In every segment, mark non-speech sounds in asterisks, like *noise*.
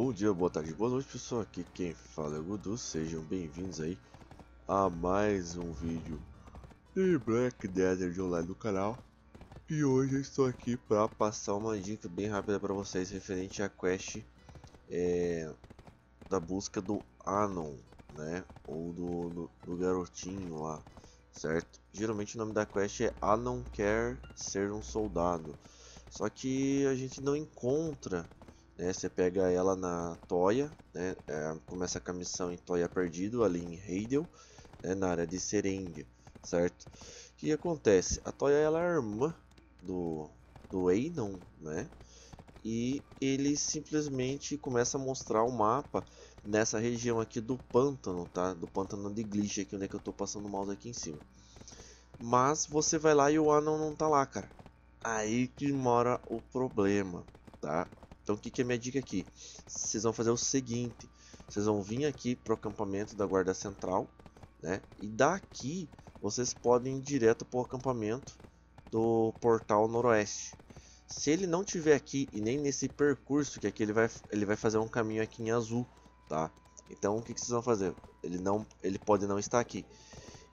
Bom dia, boa tarde, boa noite pessoal, aqui quem fala é o Gudu, sejam bem-vindos aí a mais um vídeo de Black Desert Online no canal. E hoje eu estou aqui para passar uma dica bem rápida para vocês referente à quest é, da busca do Anon, né, ou do, do, do garotinho lá, certo? Geralmente o nome da quest é Anon quer ser um soldado, só que a gente não encontra né? Você pega ela na Toya, né? É, começa com a missão em Toya Perdido, ali em Heidel, né? na área de Sereng, certo? O que acontece? A Toya ela é irmã do, do Einon, né? E ele simplesmente começa a mostrar o mapa nessa região aqui do pântano, tá? Do pântano de Glitch, aqui onde é que eu tô passando o mouse aqui em cima. Mas você vai lá e o Anon não tá lá, cara. Aí que mora o problema, tá? Então o que, que é minha dica aqui? Vocês vão fazer o seguinte, vocês vão vir aqui para o acampamento da guarda central, né? E daqui vocês podem ir direto para o acampamento do portal noroeste. Se ele não tiver aqui e nem nesse percurso, que aqui ele vai, ele vai fazer um caminho aqui em azul, tá? Então o que, que vocês vão fazer? Ele não, ele pode não estar aqui.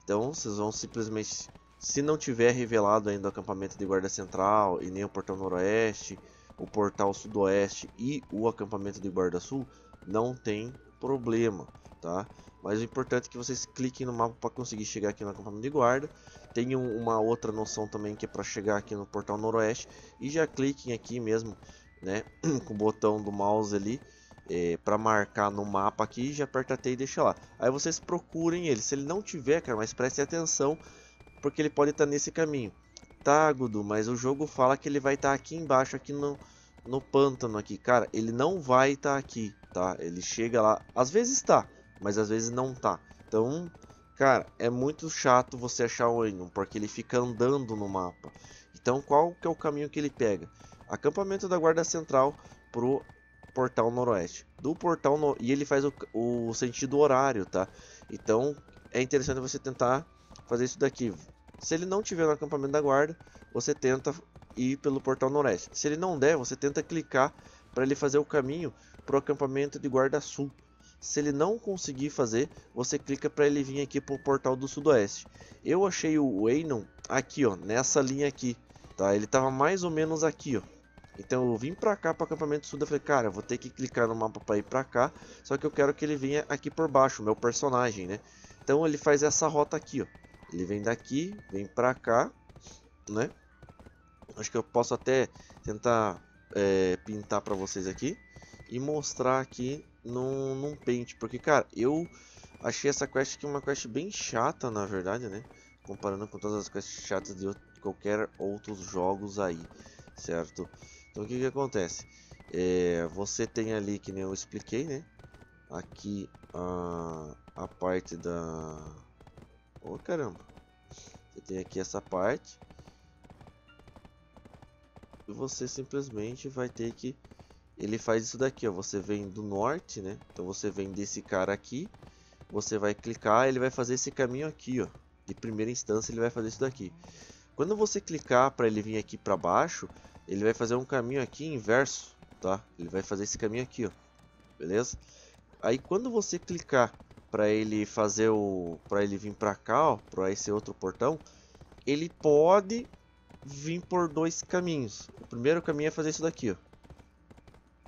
Então vocês vão simplesmente, se não tiver revelado ainda o acampamento de guarda central e nem o portal noroeste, o portal sudoeste e o acampamento de Guarda Sul, não tem problema, tá? Mas o importante é que vocês cliquem no mapa para conseguir chegar aqui no acampamento de guarda. Tem uma outra noção também que é para chegar aqui no portal noroeste. E já cliquem aqui mesmo, né? *clears throat* Com o botão do mouse ali. É, para marcar no mapa aqui, já aperta T e deixa lá. Aí vocês procurem ele. Se ele não tiver, cara, mas prestem atenção, porque ele pode estar nesse caminho. Tá, Gudu, mas o jogo fala que ele vai estar tá aqui embaixo, aqui no, no pântano aqui. Cara, ele não vai estar tá aqui, tá? Ele chega lá, às vezes tá, mas às vezes não tá. Então, cara, é muito chato você achar o Enion, porque ele fica andando no mapa. Então, qual que é o caminho que ele pega? Acampamento da Guarda Central pro portal noroeste. Do portal no... e ele faz o, o sentido horário, tá? Então, é interessante você tentar fazer isso daqui. Se ele não tiver no acampamento da guarda, você tenta ir pelo portal noroeste. Se ele não der, você tenta clicar para ele fazer o caminho para o acampamento de guarda sul. Se ele não conseguir fazer, você clica para ele vir aqui para o portal do sudoeste. Eu achei o Einon aqui, ó, nessa linha aqui, tá? Ele estava mais ou menos aqui, ó. Então eu vim para cá para o acampamento sul, eu falei, cara, eu vou ter que clicar no mapa para ir para cá, só que eu quero que ele venha aqui por baixo, meu personagem, né? Então ele faz essa rota aqui, ó. Ele vem daqui, vem pra cá, né? Acho que eu posso até tentar é, pintar pra vocês aqui e mostrar aqui num, num paint. Porque, cara, eu achei essa quest aqui uma quest bem chata, na verdade, né? Comparando com todas as quests chatas de qualquer outros jogos aí, certo? Então, o que que acontece? É, você tem ali, que nem eu expliquei, né? Aqui a, a parte da Oh, caramba. Você tem aqui essa parte. E você simplesmente vai ter que... Ele faz isso daqui, ó. Você vem do norte, né? Então você vem desse cara aqui. Você vai clicar, ele vai fazer esse caminho aqui, ó. De primeira instância ele vai fazer isso daqui. Quando você clicar para ele vir aqui para baixo, ele vai fazer um caminho aqui inverso, tá? Ele vai fazer esse caminho aqui, ó. Beleza? Aí quando você clicar para ele fazer o para ele vir para cá, ó, para esse outro portão, ele pode vir por dois caminhos. O primeiro caminho é fazer isso daqui, ó.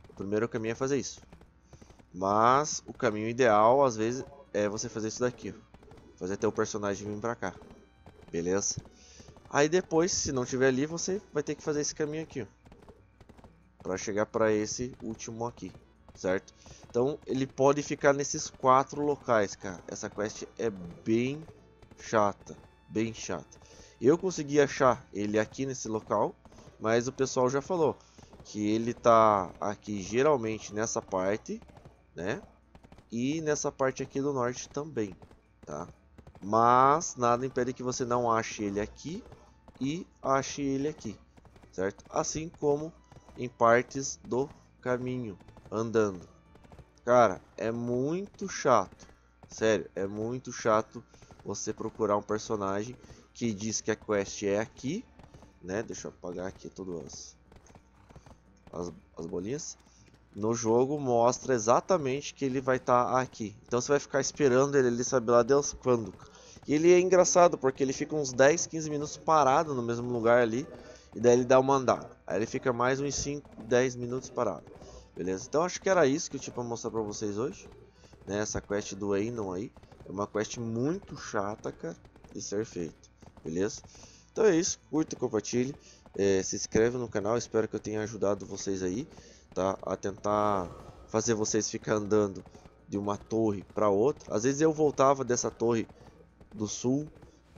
O primeiro caminho é fazer isso. Mas o caminho ideal às vezes é você fazer isso daqui, ó. Fazer até o personagem vir para cá. Beleza? Aí depois, se não tiver ali, você vai ter que fazer esse caminho aqui, ó. Para chegar para esse último aqui certo? Então ele pode ficar nesses quatro locais, cara. Essa quest é bem chata, bem chata. Eu consegui achar ele aqui nesse local, mas o pessoal já falou que ele tá aqui geralmente nessa parte, né? E nessa parte aqui do norte também, tá? Mas nada impede que você não ache ele aqui e ache ele aqui, certo? Assim como em partes do caminho, andando. Cara, é muito chato. Sério, é muito chato você procurar um personagem que diz que a quest é aqui, né? Deixa eu apagar aqui todas as, as, as bolinhas. no jogo mostra exatamente que ele vai estar tá aqui. Então você vai ficar esperando ele ali, sabe lá Deus quando. E ele é engraçado porque ele fica uns 10, 15 minutos parado no mesmo lugar ali. E daí ele dá uma andada. Aí ele fica mais uns 5, 10 minutos parado. Beleza? Então acho que era isso que eu tinha pra mostrar pra vocês hoje. Né? Essa quest do Anon aí. É uma quest muito chata, cara. De ser feita. Beleza? Então é isso. Curta compartilhe. É, se inscreve no canal. Espero que eu tenha ajudado vocês aí. Tá? A tentar fazer vocês ficar andando de uma torre para outra. Às vezes eu voltava dessa torre do sul,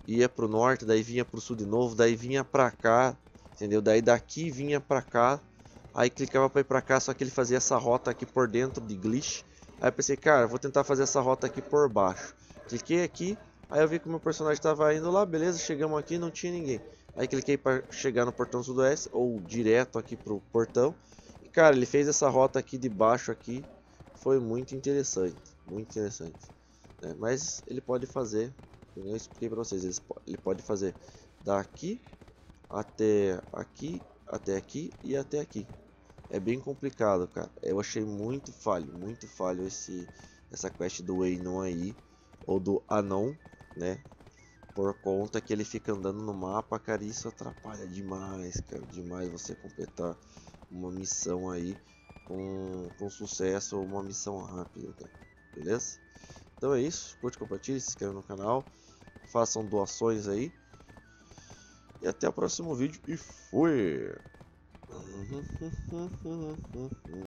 ia pro norte, daí vinha pro sul de novo, daí vinha pra cá, entendeu? Daí daqui vinha pra cá, aí clicava pra ir pra cá, só que ele fazia essa rota aqui por dentro de glitch. Aí eu pensei, cara, vou tentar fazer essa rota aqui por baixo. Cliquei aqui, aí eu vi que o meu personagem estava indo lá, beleza, chegamos aqui, não tinha ninguém. Aí cliquei para chegar no portão sudoeste, ou direto aqui pro portão. E cara, ele fez essa rota aqui de baixo aqui, foi muito interessante, muito interessante. Né? Mas ele pode fazer eu expliquei para vocês, ele pode fazer daqui até aqui, até aqui e até aqui. É bem complicado, cara. Eu achei muito falho, muito falho esse essa quest do Einon aí ou do Anon, né? Por conta que ele fica andando no mapa, cara, isso atrapalha demais, cara, demais você completar uma missão aí com, com sucesso ou uma missão rápida, cara. Beleza? Então é isso, curte, compartilhe, se inscreva no canal façam doações aí. E até o próximo vídeo e fui!